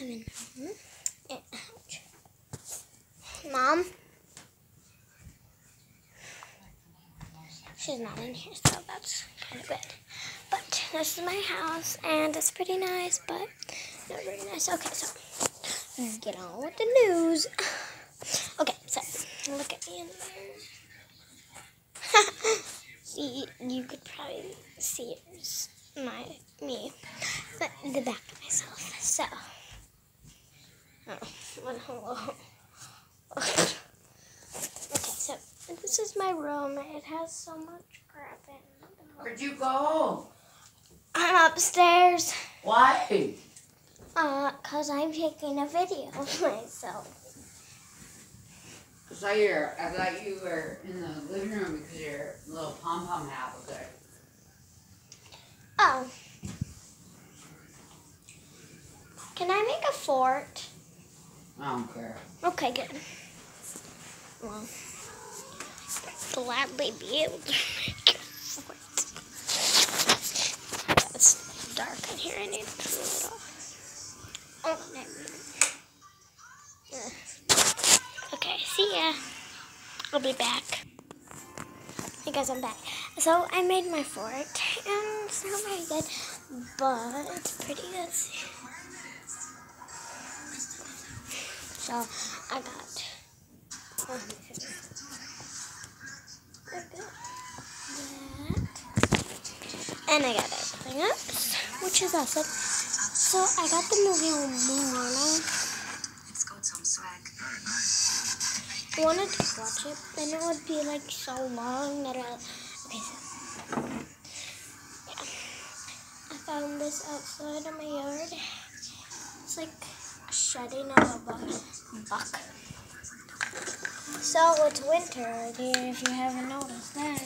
I'm in. Eh, ouch. Mom? She's not in here, so that's kind of bad. But this is my house, and it's pretty nice, but not very nice. Okay, so let's get on with the news. Okay, so look at me in there. see, you could probably see my me, but the back of myself. So, hello. okay, so this is my room. It has so much crap in it. Where'd you go? I'm upstairs. Why? Uh, cause I'm taking a video of myself. Your, I thought you were in the living room because your little pom pom hat was there. Oh. Can I make a fort? I don't care. Okay, good. Well, gladly be able to make fort. It's dark in here. I need to turn it off. Oh, no. Okay, see ya. I'll be back. Hey guys, I'm back. So I made my fort, and it's not very good, but it's pretty good. So I got. I got that, and I got everything else, which is awesome. So I got the movie Moana. It's got some swag. I wanted to watch it, then it would be like so long that I. Okay, so. Yeah. I found this outside of my yard. It's like a shedding of a buck. So it's winter, dear, if you haven't noticed that.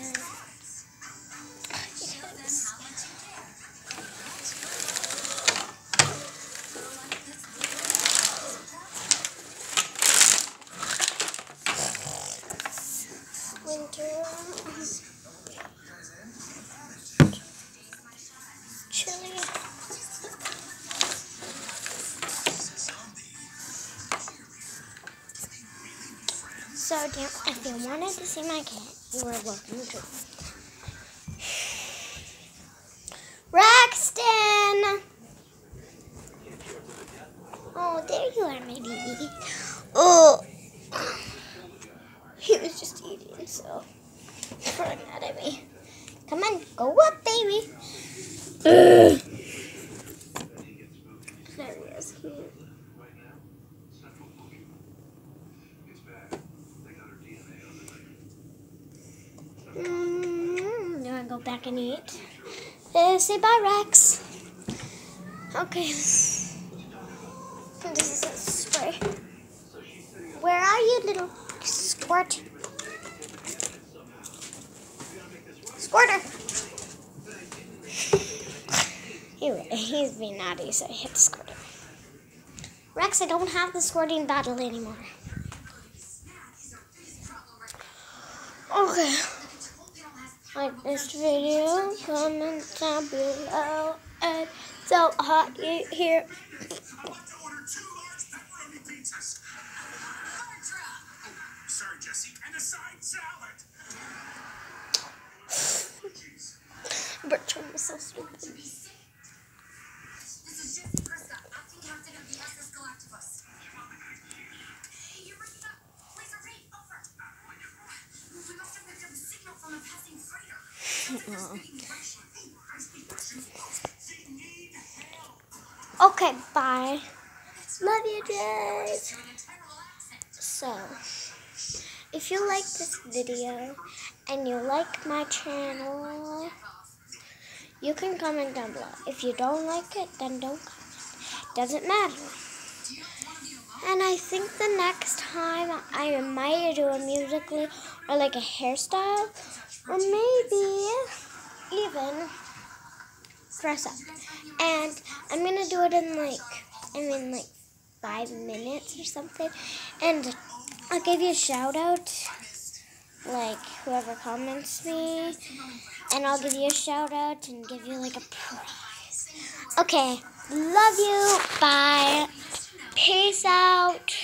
Winter. So, if you wanted to see my cat, you are welcome to. Raxton! Oh, there you are, my baby. Oh, he was just eating, so run out of me. Come on, go up, baby. Ugh. There he is. He, Mm, you want to back and eat? Uh, say bye, Rex. Okay. This is a spray. Where are you, little squirt? Squirter. He, he's being naughty, so I hit the squirter. Rex, I don't have the squirting battle anymore. Okay. Like this video, comment down below. And so hot you here. Sorry, Jesse. And a side salad. Bertram was so stupid. Okay, bye. Love you, accent. So, if you like this video and you like my channel, you can comment down below. If you don't like it, then don't comment. Doesn't matter. And I think the next time I might do a Musical.ly or like a hairstyle or maybe even dress up. And I'm gonna do it in like I mean like five minutes or something. And I'll give you a shout out. Like whoever comments me. And I'll give you a shout out and give you like a prize. Okay. Love you. Bye. Peace out.